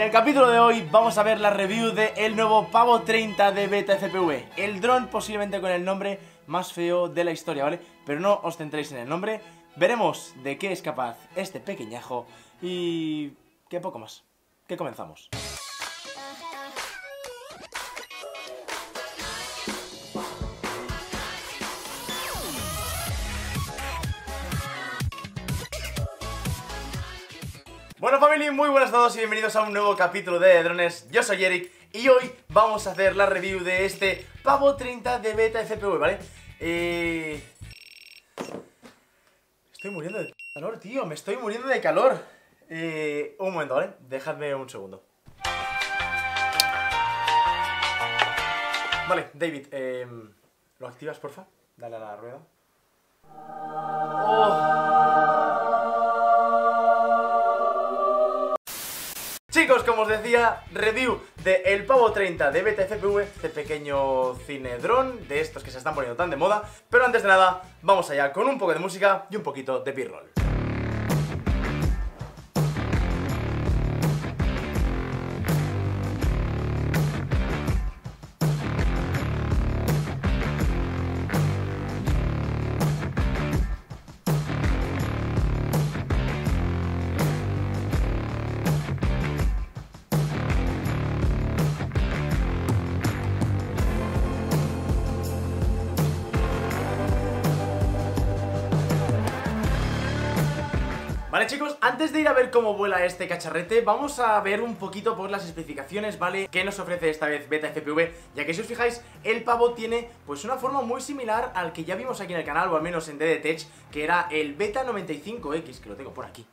En el capítulo de hoy vamos a ver la review de el nuevo Pavo 30 de Beta FPV El dron posiblemente con el nombre más feo de la historia, ¿vale? Pero no os centréis en el nombre Veremos de qué es capaz este pequeñajo y... qué poco más. Que comenzamos. Bueno familia, muy buenas a todos y bienvenidos a un nuevo capítulo de drones Yo soy Eric y hoy vamos a hacer la review de este Pavo 30 de Beta FPV, ¿vale? Eh... Estoy muriendo de calor, tío, me estoy muriendo de calor eh... Un momento, ¿vale? Dejadme un segundo Vale, David, eh... ¿lo activas, porfa? Dale a la rueda Chicos, como os decía, review de El Pavo 30 de Beta FPV, este pequeño cinedrón de estos que se están poniendo tan de moda. Pero antes de nada, vamos allá con un poco de música y un poquito de b-roll. Vale chicos, antes de ir a ver cómo vuela este cacharrete Vamos a ver un poquito por las especificaciones, ¿vale? Que nos ofrece esta vez Beta FPV Ya que si os fijáis, el pavo tiene pues una forma muy similar al que ya vimos aquí en el canal O al menos en DDTech, que era el Beta 95X Que lo tengo por aquí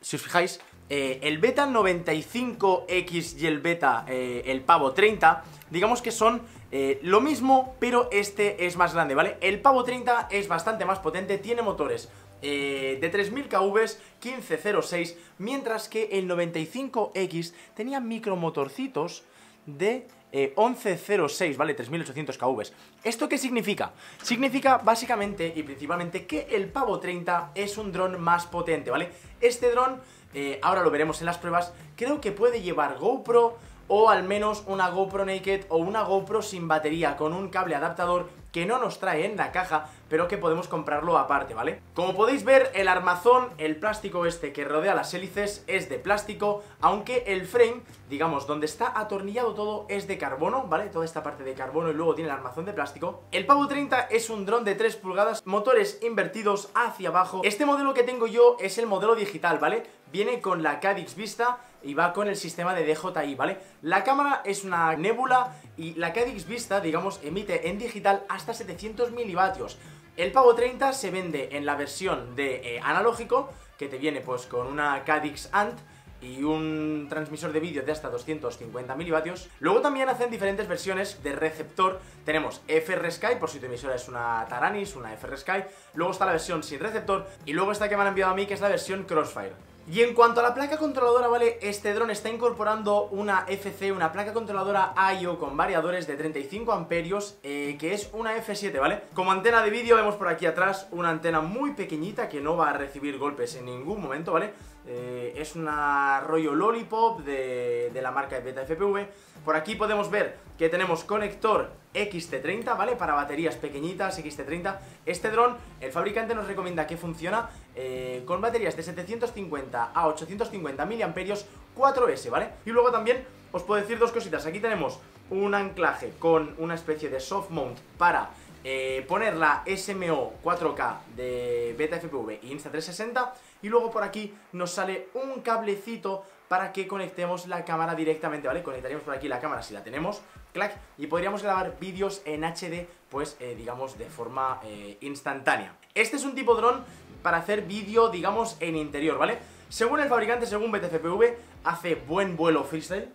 Si os fijáis, eh, el Beta 95X y el Beta, eh, el pavo 30 Digamos que son eh, lo mismo, pero este es más grande, ¿vale? El Pavo 30 es bastante más potente, tiene motores eh, de 3000 KV 1506, mientras que el 95X tenía micromotorcitos de 1106, eh, ¿vale? 3800 KV. ¿Esto qué significa? Significa básicamente y principalmente que el Pavo 30 es un dron más potente, ¿vale? Este dron, eh, ahora lo veremos en las pruebas, creo que puede llevar GoPro o al menos una GoPro Naked o una GoPro sin batería con un cable adaptador que no nos trae en la caja, pero que podemos comprarlo aparte, ¿vale? Como podéis ver, el armazón, el plástico este que rodea las hélices es de plástico, aunque el frame, digamos, donde está atornillado todo es de carbono, ¿vale? Toda esta parte de carbono y luego tiene el armazón de plástico. El Pavo 30 es un dron de 3 pulgadas, motores invertidos hacia abajo. Este modelo que tengo yo es el modelo digital, ¿vale? Viene con la Cadix Vista y va con el sistema de DJI, ¿vale? La cámara es una nébula y la Cadix Vista, digamos, emite en digital hasta 700 milivatios. El Pavo 30 se vende en la versión de eh, analógico, que te viene pues con una Cadix Ant y un transmisor de vídeo de hasta 250 milivatios. Luego también hacen diferentes versiones de receptor. Tenemos FR Sky, por si tu emisora es una Taranis, una FR Sky. Luego está la versión sin receptor. Y luego esta que me han enviado a mí, que es la versión Crossfire. Y en cuanto a la placa controladora, ¿vale? Este dron está incorporando una FC, una placa controladora IO con variadores de 35 amperios, eh, que es una F7, ¿vale? Como antena de vídeo vemos por aquí atrás una antena muy pequeñita que no va a recibir golpes en ningún momento, ¿vale? Eh, es una rollo Lollipop de, de la marca Beta FPV Por aquí podemos ver que tenemos conector XT30, ¿vale? Para baterías pequeñitas, XT30 Este dron, el fabricante nos recomienda que funciona eh, con baterías de 750 a 850 miliamperios 4S, ¿vale? Y luego también os puedo decir dos cositas Aquí tenemos un anclaje con una especie de soft mount para eh, poner la SMO 4K de Beta FPV e Insta360 y luego por aquí nos sale un cablecito para que conectemos la cámara directamente, ¿vale? Conectaríamos por aquí la cámara si la tenemos, clac, y podríamos grabar vídeos en HD, pues, eh, digamos, de forma eh, instantánea. Este es un tipo dron para hacer vídeo, digamos, en interior, ¿vale? Según el fabricante, según BTFPV, hace buen vuelo freestyle.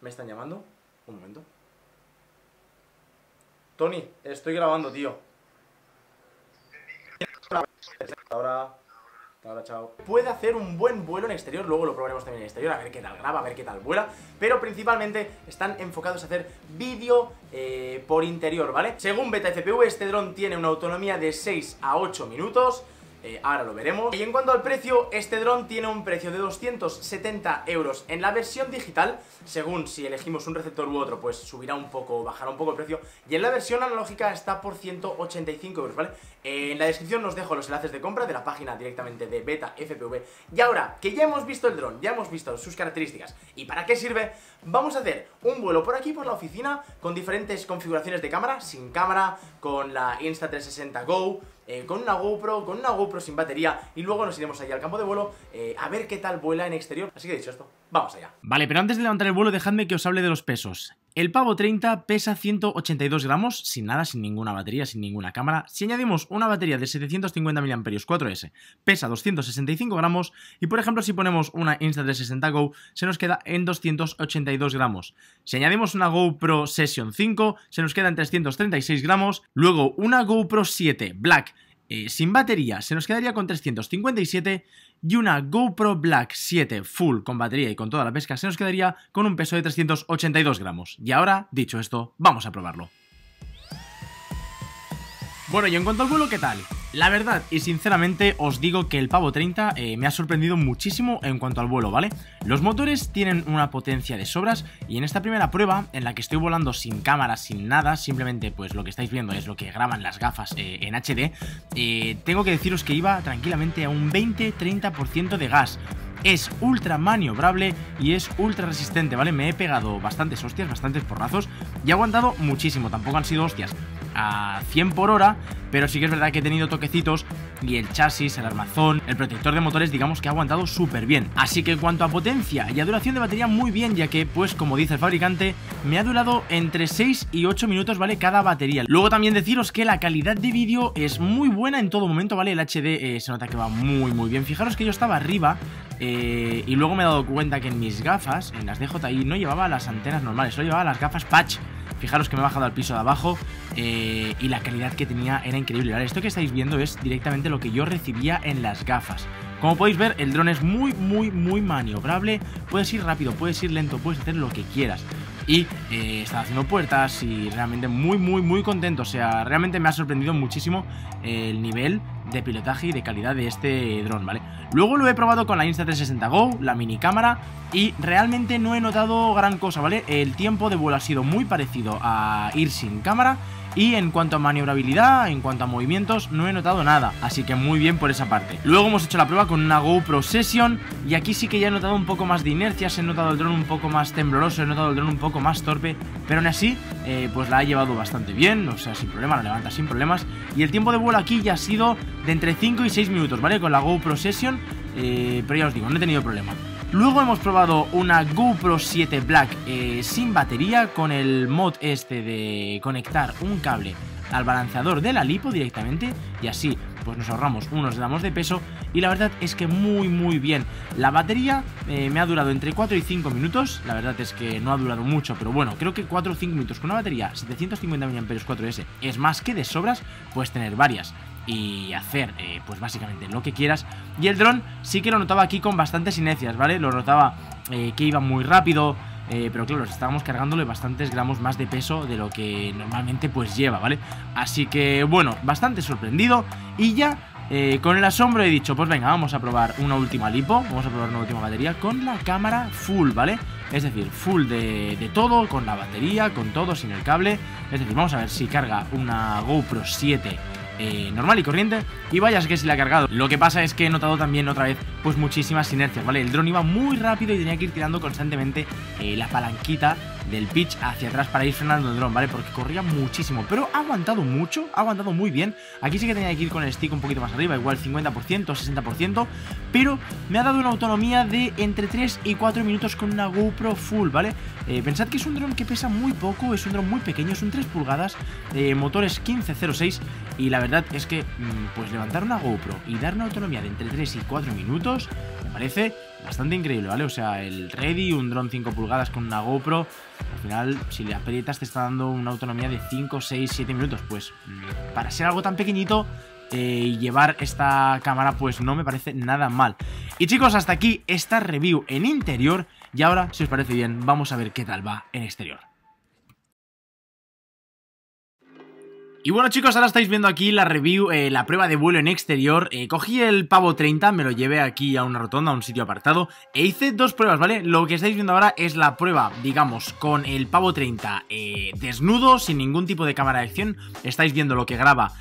¿Me están llamando? Un momento. Tony, estoy grabando, tío. Ahora... Ahora, chao. Puede hacer un buen vuelo en exterior, luego lo probaremos también en exterior, a ver qué tal graba, a ver qué tal vuela, pero principalmente están enfocados a hacer vídeo eh, por interior, ¿vale? Según BetaFPV, este dron tiene una autonomía de 6 a 8 minutos, eh, ahora lo veremos. Y en cuanto al precio, este dron tiene un precio de 270 euros en la versión digital, según si elegimos un receptor u otro, pues subirá un poco, bajará un poco el precio, y en la versión analógica está por 185 euros, ¿vale? Eh, en la descripción os dejo los enlaces de compra de la página directamente de Beta FPV. Y ahora que ya hemos visto el dron, ya hemos visto sus características y para qué sirve, vamos a hacer un vuelo por aquí, por la oficina, con diferentes configuraciones de cámara, sin cámara, con la Insta360 Go, eh, con una GoPro, con una GoPro sin batería y luego nos iremos allá al campo de vuelo eh, a ver qué tal vuela en exterior. Así que dicho esto, vamos allá. Vale, pero antes de levantar el vuelo dejadme que os hable de los pesos. El Pavo 30 pesa 182 gramos, sin nada, sin ninguna batería, sin ninguna cámara. Si añadimos una batería de 750 mAh 4S, pesa 265 gramos. Y por ejemplo, si ponemos una Insta360 Go, se nos queda en 282 gramos. Si añadimos una GoPro Session 5, se nos queda en 336 gramos. Luego una GoPro 7 Black eh, sin batería se nos quedaría con 357 y una GoPro Black 7 full con batería y con toda la pesca se nos quedaría con un peso de 382 gramos. Y ahora, dicho esto, vamos a probarlo. Bueno, y en cuanto al vuelo, ¿qué tal? La verdad y sinceramente os digo que el Pavo 30 eh, me ha sorprendido muchísimo en cuanto al vuelo, ¿vale? Los motores tienen una potencia de sobras y en esta primera prueba, en la que estoy volando sin cámara, sin nada, simplemente pues lo que estáis viendo es lo que graban las gafas eh, en HD, eh, tengo que deciros que iba tranquilamente a un 20-30% de gas es ultra maniobrable y es ultra resistente, ¿vale? Me he pegado bastantes hostias, bastantes porrazos y he aguantado muchísimo, tampoco han sido hostias a 100 por hora, pero sí que es verdad que he tenido toquecitos y el chasis, el armazón, el protector de motores, digamos que ha aguantado súper bien. Así que en cuanto a potencia y a duración de batería, muy bien, ya que, pues como dice el fabricante, me ha durado entre 6 y 8 minutos, ¿vale? Cada batería. Luego también deciros que la calidad de vídeo es muy buena en todo momento, ¿vale? El HD eh, se nota que va muy, muy bien. Fijaros que yo estaba arriba eh, y luego me he dado cuenta que en mis gafas, en las DJI, no llevaba las antenas normales, solo llevaba las gafas patch. Fijaros que me he bajado al piso de abajo eh, y la calidad que tenía era increíble. Esto que estáis viendo es directamente lo que yo recibía en las gafas. Como podéis ver, el dron es muy, muy, muy maniobrable. Puedes ir rápido, puedes ir lento, puedes hacer lo que quieras. Y eh, está haciendo puertas y realmente muy, muy, muy contento. O sea, realmente me ha sorprendido muchísimo el nivel de pilotaje y de calidad de este dron, ¿vale? Luego lo he probado con la Insta360 Go, la mini cámara, y realmente no he notado gran cosa, ¿vale? El tiempo de vuelo ha sido muy parecido a ir sin cámara, y en cuanto a maniobrabilidad, en cuanto a movimientos, no he notado nada, así que muy bien por esa parte. Luego hemos hecho la prueba con una GoPro Session y aquí sí que ya he notado un poco más de inercia, he notado el dron un poco más tembloroso, he notado el dron un poco más torpe, pero aún así, eh, pues la ha llevado bastante bien, o sea, sin problema, la levanta sin problemas. Y el tiempo de vuelo aquí ya ha sido de entre 5 y 6 minutos, ¿vale? Con la GoPro Session, eh, pero ya os digo, no he tenido problema. Luego hemos probado una GoPro 7 Black eh, sin batería con el mod este de conectar un cable al balanceador de la lipo directamente y así pues nos ahorramos unos gramos de peso y la verdad es que muy muy bien. La batería eh, me ha durado entre 4 y 5 minutos, la verdad es que no ha durado mucho, pero bueno, creo que 4 o 5 minutos con una batería 750 mAh 4S es más que de sobras, puedes tener varias y hacer eh, pues básicamente lo que quieras. Y el dron sí que lo notaba aquí con bastantes inercias, ¿vale? Lo notaba eh, que iba muy rápido, eh, pero claro, estábamos cargándole bastantes gramos más de peso de lo que normalmente pues lleva, ¿vale? Así que bueno, bastante sorprendido y ya con el asombro he dicho, pues venga, vamos a probar una última lipo, vamos a probar una última batería con la cámara full, ¿vale? Es decir, full de, de todo, con la batería, con todo, sin el cable. Es decir, vamos a ver si carga una GoPro 7 eh, normal y corriente Y vayas que se le ha cargado Lo que pasa es que he notado también otra vez Pues muchísimas inercias, ¿vale? El dron iba muy rápido y tenía que ir tirando constantemente eh, La palanquita del pitch hacia atrás para ir frenando el dron, ¿vale? Porque corría muchísimo, pero ha aguantado mucho, ha aguantado muy bien. Aquí sí que tenía que ir con el stick un poquito más arriba, igual 50%, 60%, pero me ha dado una autonomía de entre 3 y 4 minutos con una GoPro full, ¿vale? Eh, pensad que es un dron que pesa muy poco, es un dron muy pequeño, es un 3 pulgadas, eh, motores 1506 y la verdad es que, mm, pues levantar una GoPro y dar una autonomía de entre 3 y 4 minutos, me parece bastante increíble, ¿vale? O sea, el Ready, un dron 5 pulgadas con una GoPro, al final, si le aprietas te está dando una autonomía de 5, 6, 7 minutos. Pues mm, para ser algo tan pequeñito eh, llevar esta cámara pues no me parece nada mal. Y chicos, hasta aquí esta review en interior. Y ahora, si os parece bien, vamos a ver qué tal va en exterior. Y bueno chicos, ahora estáis viendo aquí la review, eh, la prueba de vuelo en exterior eh, Cogí el pavo 30, me lo llevé aquí a una rotonda, a un sitio apartado E hice dos pruebas, ¿vale? Lo que estáis viendo ahora es la prueba, digamos, con el pavo 30 eh, desnudo, sin ningún tipo de cámara de acción Estáis viendo lo que graba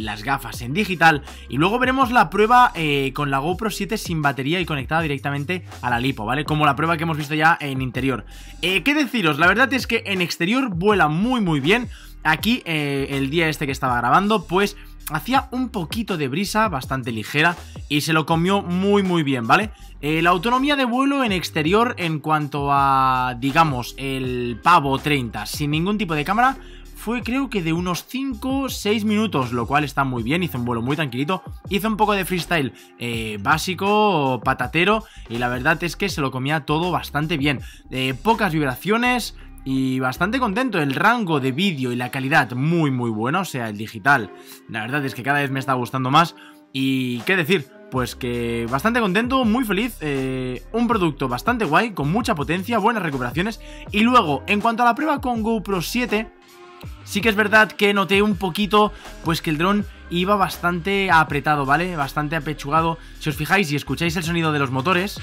las gafas en digital Y luego veremos la prueba con la GoPro 7 sin batería y conectada directamente a la lipo, ¿vale? Como la prueba que hemos visto ya en interior ¿Qué deciros? La verdad es que en exterior vuela muy muy bien Aquí, eh, el día este que estaba grabando, pues hacía un poquito de brisa, bastante ligera, y se lo comió muy muy bien, ¿vale? Eh, la autonomía de vuelo en exterior en cuanto a, digamos, el pavo 30 sin ningún tipo de cámara, fue creo que de unos 5-6 minutos, lo cual está muy bien, hizo un vuelo muy tranquilito, hizo un poco de freestyle eh, básico, patatero, y la verdad es que se lo comía todo bastante bien. pocas vibraciones, y bastante contento, el rango de vídeo y la calidad muy muy bueno, o sea, el digital, la verdad es que cada vez me está gustando más. Y qué decir, pues que bastante contento, muy feliz, eh, un producto bastante guay, con mucha potencia, buenas recuperaciones. Y luego, en cuanto a la prueba con GoPro 7, sí que es verdad que noté un poquito, pues que el dron iba bastante apretado, ¿vale? Bastante apechugado, si os fijáis y escucháis el sonido de los motores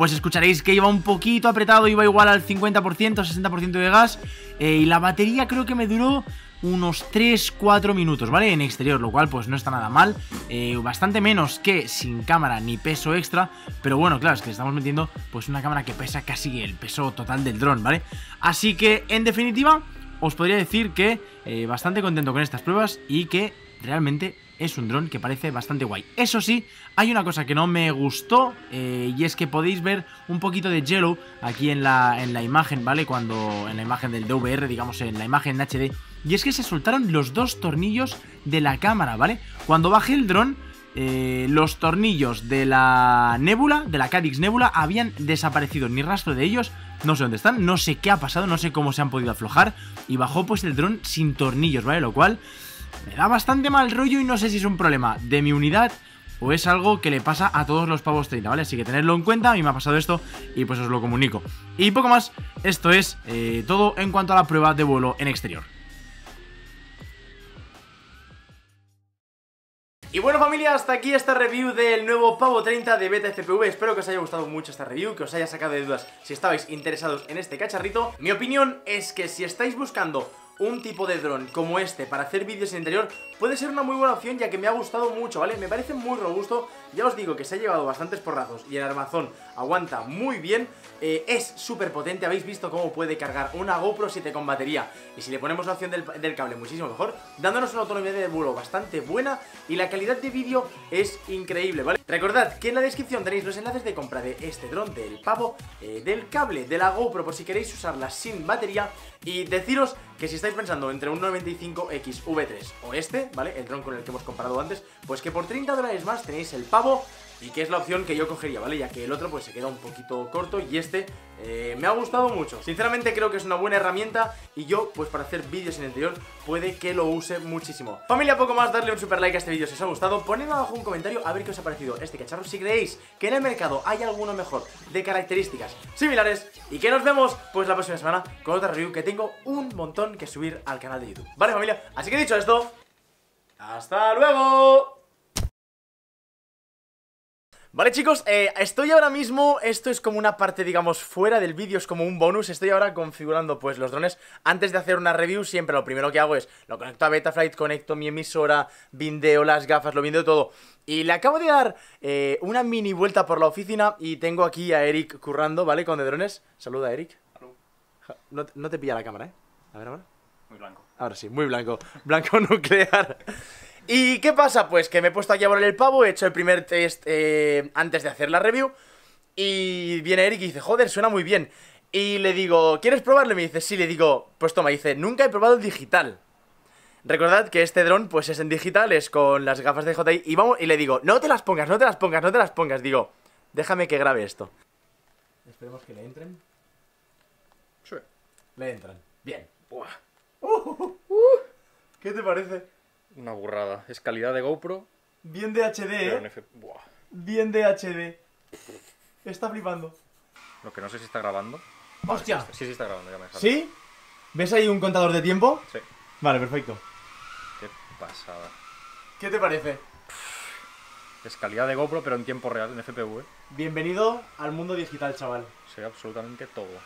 pues escucharéis que iba un poquito apretado, iba igual al 50%, 60% de gas. Eh, y la batería creo que me duró unos 3-4 minutos, ¿vale? En exterior, lo cual pues no está nada mal. Eh, bastante menos que sin cámara ni peso extra. Pero bueno, claro, es que estamos metiendo pues una cámara que pesa casi el peso total del dron, ¿vale? Así que, en definitiva, os podría decir que eh, bastante contento con estas pruebas y que realmente es un dron que parece bastante guay. Eso sí, hay una cosa que no me gustó eh, y es que podéis ver un poquito de yellow aquí en la, en la imagen, ¿vale? Cuando en la imagen del DVR, digamos en la imagen en HD. Y es que se soltaron los dos tornillos de la cámara, ¿vale? Cuando bajé el dron, eh, los tornillos de la Nebula, de la Cadix Nebula, habían desaparecido, ni rastro de ellos, no sé dónde están, no sé qué ha pasado, no sé cómo se han podido aflojar, y bajó pues el dron sin tornillos, ¿vale? Lo cual me da bastante mal rollo y no sé si es un problema de mi unidad o es algo que le pasa a todos los pavos 30, ¿vale? Así que tenerlo en cuenta, a mí me ha pasado esto y pues os lo comunico. Y poco más, esto es eh, todo en cuanto a la prueba de vuelo en exterior. Y bueno familia, hasta aquí esta review del nuevo Pavo 30 de Beta FPV Espero que os haya gustado mucho esta review, que os haya sacado de dudas si estabais interesados en este cacharrito Mi opinión es que si estáis buscando un tipo de dron como este para hacer vídeos en interior puede ser una muy buena opción ya que me ha gustado mucho, ¿vale? Me parece muy robusto, ya os digo que se ha llevado bastantes porrazos y el armazón aguanta muy bien, eh, es súper potente, habéis visto cómo puede cargar una GoPro 7 con batería y si le ponemos la opción del, cable muchísimo mejor, dándonos una autonomía de vuelo bastante buena y la calidad de vídeo es increíble, ¿vale? Recordad que en la descripción tenéis los enlaces de compra de este dron, del pavo, eh, del cable, de la GoPro por si queréis usarla sin batería y deciros que si estáis pensando entre un 95X V3 o este, ¿vale? El dron con el que hemos comparado antes, pues que por 30 dólares más tenéis el pavo y que es la opción que yo cogería, ¿vale? Ya que el otro pues se queda un poquito corto y este eh, me ha gustado mucho. Sinceramente creo que es una buena herramienta y yo pues para hacer vídeos en el interior puede que lo use muchísimo. Familia, poco más, darle un super like a este vídeo si os ha gustado, ponedme abajo un comentario a ver qué os ha parecido este cacharro, si creéis que en el mercado hay alguno mejor de características similares y que nos vemos pues la próxima semana con otra review que tengo un montón que subir al canal de YouTube. ¿Vale familia? Así que dicho esto, ¡hasta luego! Vale chicos, eh, estoy ahora mismo, esto es como una parte digamos fuera del vídeo, es como un bonus. Estoy ahora configurando pues los drones. Antes de hacer una review siempre lo primero que hago es Lo conecto a Betaflight, conecto mi emisora, bindeo las gafas, lo bindeo todo. Y le acabo de dar eh, una mini vuelta por la oficina Y tengo aquí a Eric currando, ¿vale? Con de drones. Saluda Eric. No, no te pilla la cámara, ¿eh? A ver ahora Muy blanco. Ahora sí, muy blanco, blanco nuclear ¿Y qué pasa? Pues que me he puesto aquí a volar el pavo, he hecho el primer test eh, antes de hacer la review Y viene Eric y dice, joder, suena muy bien Y le digo, ¿quieres probarlo? Y me dice, sí, le digo, pues toma, dice, nunca he probado el digital Recordad que este dron pues es en digital, es con las gafas de JI Y vamos, y le digo, no te las pongas, no te las pongas, no te las pongas Digo, déjame que grabe esto Esperemos que le entren. Sí. Le entran, bien. Buah. Uh, uh, ¿Qué te parece? Una burrada. Es calidad de GoPro. Bien de HD, ¿eh? Bien de HD. Está flipando. Lo que no sé si está grabando. ¡Hostia! sí, sí, está grabando, ya me ¿Sí? ¿Ves ahí un contador de tiempo? Sí. Vale, perfecto. Qué pasada. ¿Qué te parece? Es calidad de GoPro, pero en tiempo real, en FPV. Bienvenido al mundo digital, chaval. Ve absolutamente todo.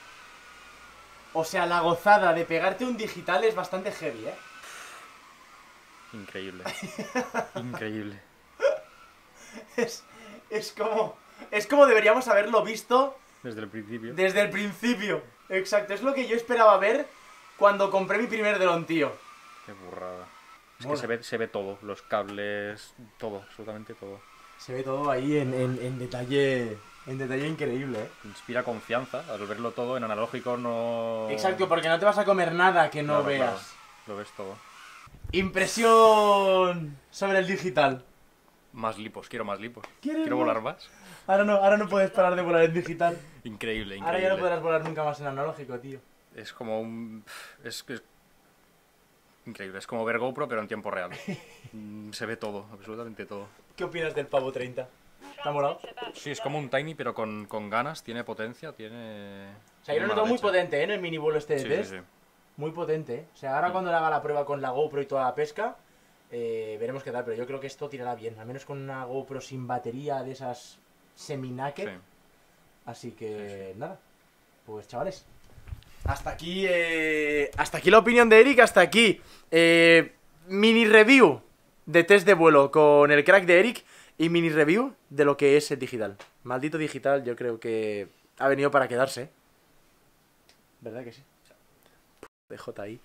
O sea, la gozada de pegarte un digital es bastante heavy, ¿eh? Increíble. Increíble. Es, es como. Es como deberíamos haberlo visto Desde el principio. desde el principio. Exacto, es lo que yo esperaba ver cuando compré mi primer dron, tío. Qué burrada. Es que se ve, se ve todo. Los cables, todo, absolutamente todo. Se ve todo ahí en, en- en detalle. En detalle increíble, ¿eh? Inspira confianza. Al verlo todo en analógico no. Exacto, porque no te vas a comer nada que no Claro, veas. claro. Lo ves todo. Impresión sobre el digital. Más lipos, quiero más lipos. ¿Quieres Quiero volar más. Ahora no, ahora no puedes parar de volar en digital. Increíble, increíble. Ahora ya no podrás volar nunca más en analógico, tío. Es como un. Es, es- Increíble, es como ver GoPro, pero en tiempo real. Mm, Se ve todo, absolutamente todo. ¿Qué opinas del pavo 30? ¿Te ha molado? Sí, es como un Tiny, pero con, con ganas, tiene potencia, tiene. O sea, yo lo noto muy potente, ¿eh? En el mini vuelo este de Sí, test. sí, sí. Muy potente, ¿eh? O sea, ahora cuando le haga la prueba con la GoPro y toda la pesca, eh, veremos qué tal. Pero yo creo que esto tirará bien. Al menos con una GoPro sin batería de esas semi-naked. Sí. Así que, nada. Pues, chavales. Hasta aquí, eh, Hasta aquí la opinión de Eric, hasta aquí. eh, mini review de test de vuelo con el crack de Eric y mini review de lo que es el digital. Maldito digital, yo creo que ha venido para quedarse. ¿Verdad que sí? De JI.